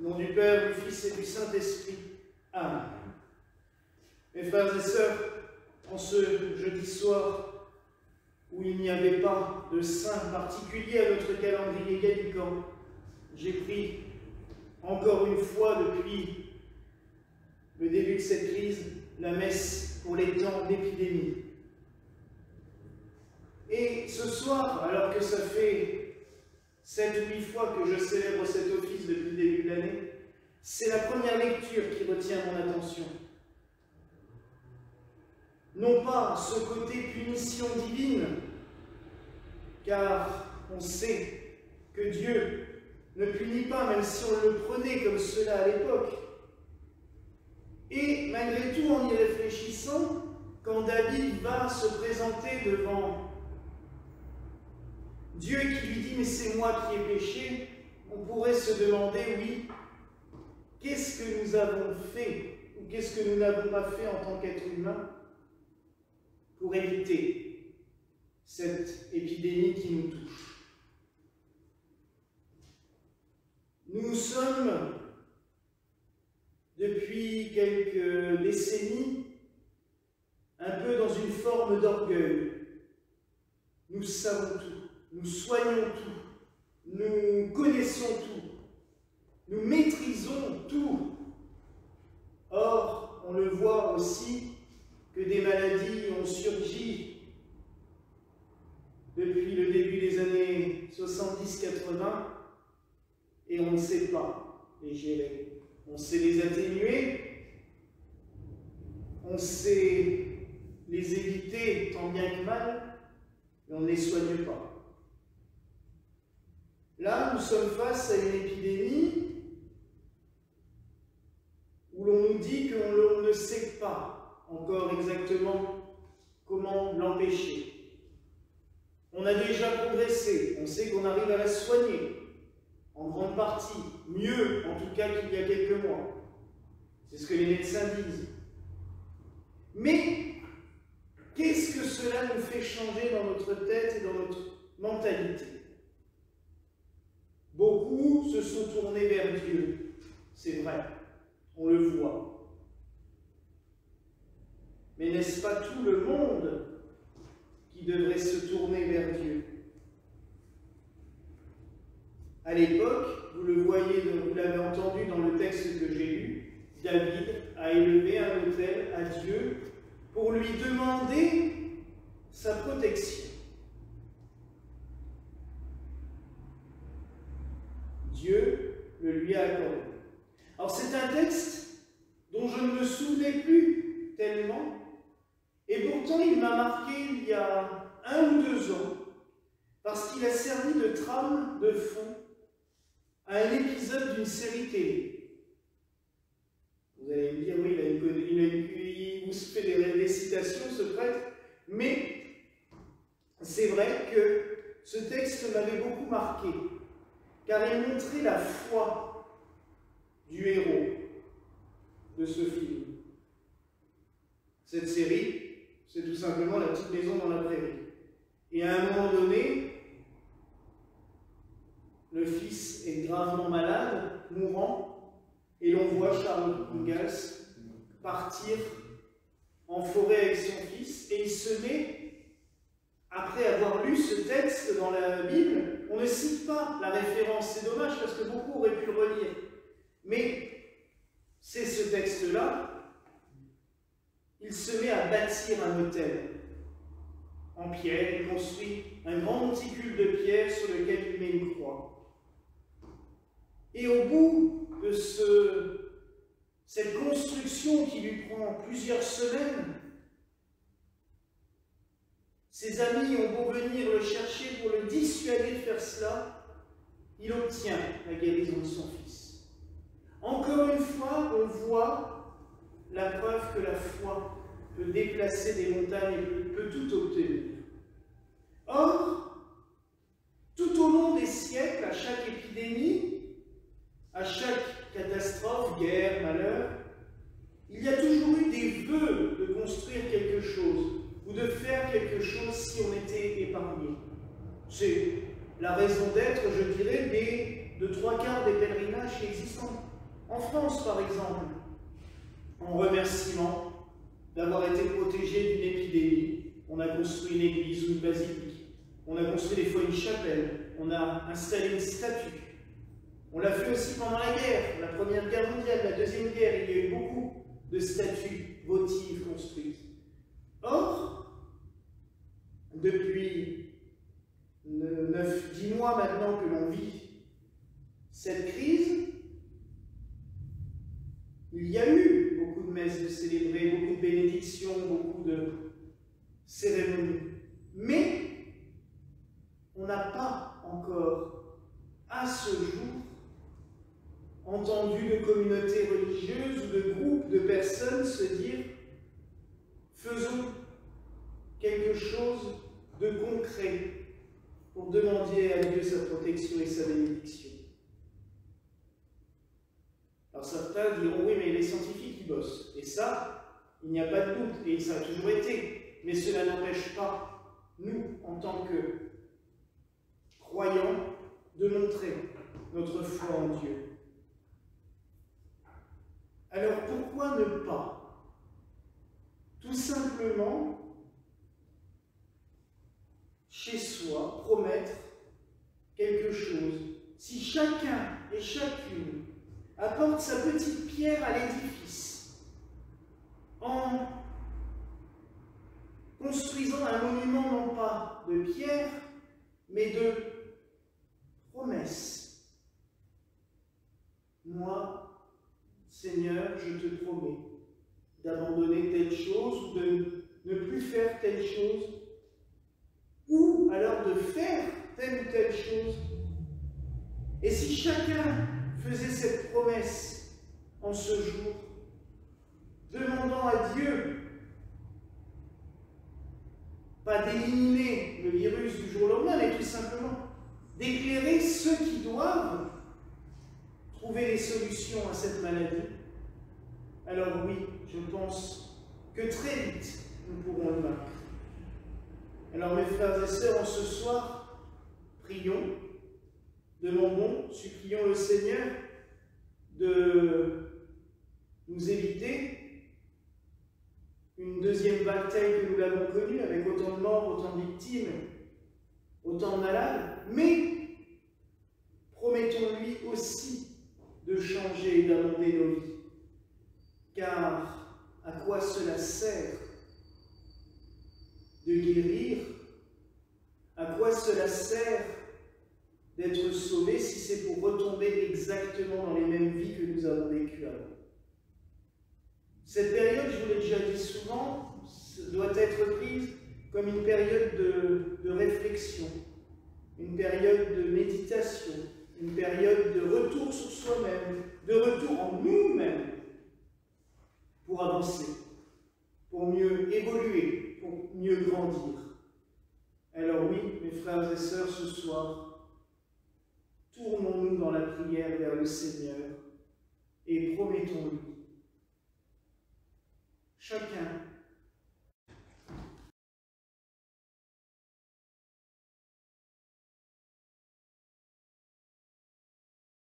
Au nom du Père, du Fils et du Saint-Esprit. Amen. Mes frères et sœurs, en ce jeudi soir où il n'y avait pas de saint particulier à notre calendrier gallican, j'ai pris encore une fois depuis le début de cette crise la messe pour les temps d'épidémie. Et ce soir, alors que ça fait sept ou huit fois que je célèbre cet office depuis le début de l'année, c'est la première lecture qui retient mon attention. Non pas ce côté punition divine, car on sait que Dieu ne punit pas, même si on le prenait comme cela à l'époque. Et malgré tout, en y réfléchissant, quand David va se présenter devant Dieu qui lui dit, mais c'est moi qui ai péché, on pourrait se demander, oui, qu'est-ce que nous avons fait, ou qu'est-ce que nous n'avons pas fait en tant qu'être humain pour éviter cette épidémie qui nous touche? Nous sommes, depuis quelques décennies, un peu dans une forme d'orgueil. Nous savons tout nous soignons tout, nous connaissons tout, nous maîtrisons tout. Or, on le voit aussi que des maladies ont surgi depuis le début des années 70-80 et on ne sait pas les gérer. On sait les atténuer, on sait les éviter tant bien que mal, mais on ne les soigne pas. Là, nous sommes face à une épidémie où l'on nous dit qu'on ne sait pas encore exactement comment l'empêcher. On a déjà progressé, on sait qu'on arrive à la soigner, en grande partie, mieux en tout cas qu'il y a quelques mois. C'est ce que les médecins disent. Mais qu'est-ce que cela nous fait changer dans notre tête et dans notre mentalité? Se sont tournés vers Dieu, c'est vrai, on le voit. Mais n'est-ce pas tout le monde qui devrait se tourner vers Dieu? À l'époque, vous le voyez, vous l'avez entendu dans le texte que j'ai lu, David a élevé un autel à Dieu pour lui demander sa protection. Dieu le lui a Alors c'est un texte dont je ne me souvenais plus tellement, et pourtant il m'a marqué il y a un ou deux ans, parce qu'il a servi de trame de fond à un épisode d'une série télé. Vous allez me dire, oui, il, a une, il, vous fait des, des citations, ce prêtre, mais c'est vrai que ce texte m'avait beaucoup marqué car il montrait la foi du héros de ce film. Cette série, c'est tout simplement la petite maison dans la prairie. Et à un moment donné, le fils est gravement malade, mourant, et l'on voit Charles Ingalls partir en forêt avec son fils, et il se met après avoir lu ce texte dans la Bible, on ne cite pas la référence. C'est dommage parce que beaucoup auraient pu le relire. Mais c'est ce texte-là. Il se met à bâtir un hôtel en pierre. Il construit un grand monticule de pierre sur lequel il met une croix. Et au bout de ce, cette construction qui lui prend plusieurs semaines, ses amis ont beau venir le chercher pour le dissuader de faire cela, il obtient la guérison de son fils. Encore une fois, on voit la preuve que la foi peut déplacer des montagnes et peut tout obtenir. Or, tout au long des siècles, à chaque épidémie, à chaque catastrophe, guerre, malheur, il y a toujours eu des vœux de construire quelque chose, ou de faire quelque chose si on était épargné. C'est la raison d'être, je dirais, des, de trois quarts des pèlerinages existants. En France, par exemple, en remerciement d'avoir été protégé d'une épidémie, on a construit une église ou une basilique, on a construit des fois une chapelle, on a installé une statue. On l'a fait aussi pendant la guerre, la Première Guerre mondiale, la Deuxième Guerre, il y a eu beaucoup de statues votives construites. Or, depuis 9-10 mois maintenant que l'on vit cette crise, il y a eu beaucoup de messes de célébrer, beaucoup de bénédictions, beaucoup de cérémonies. Mais on n'a pas encore, à ce jour, entendu de communautés religieuses ou de groupes de personnes se dire faisons quelque chose de concret pour demander à Dieu sa protection et sa bénédiction. Alors certains diront oui, mais les scientifiques, ils bossent. Et ça, il n'y a pas de doute, et ça a toujours été. Mais cela n'empêche pas, nous, en tant que croyants, de montrer notre foi en Dieu. Alors pourquoi ne pas tout simplement chez soi promettre quelque chose? Si chacun et chacune apporte sa petite pierre à l'édifice en construisant un monument non pas de pierre, mais de promesse. Moi, Seigneur, je te promets d'abandonner telle chose ou de ne plus faire telle chose, ou alors de faire telle ou telle chose. Et si chacun faisait cette promesse en ce jour, demandant à Dieu, pas d'éliminer le virus du jour au lendemain, mais tout simplement d'éclairer ceux qui doivent trouver les solutions à cette maladie, alors oui, je pense que très vite, nous pourrons le vaincre. Alors mes frères et sœurs, en ce soir, prions demandons, supplions le Seigneur de nous éviter une deuxième bataille que nous l'avons connue, avec autant de morts, autant de victimes, autant de malades, mais promettons-lui aussi de changer et d'amender nos vies. Car à quoi cela sert de guérir? À quoi cela sert d'être sauvé si c'est pour retomber exactement dans les mêmes vies que nous avons vécues avant. Cette période, je vous l'ai déjà dit souvent, doit être prise comme une période de, de réflexion, une période de méditation, une période de retour sur soi-même, de retour en nous-mêmes pour avancer, pour mieux évoluer, pour mieux grandir. Alors oui, mes frères et sœurs, ce soir, tournons-nous dans la prière vers le Seigneur et promettons-lui, chacun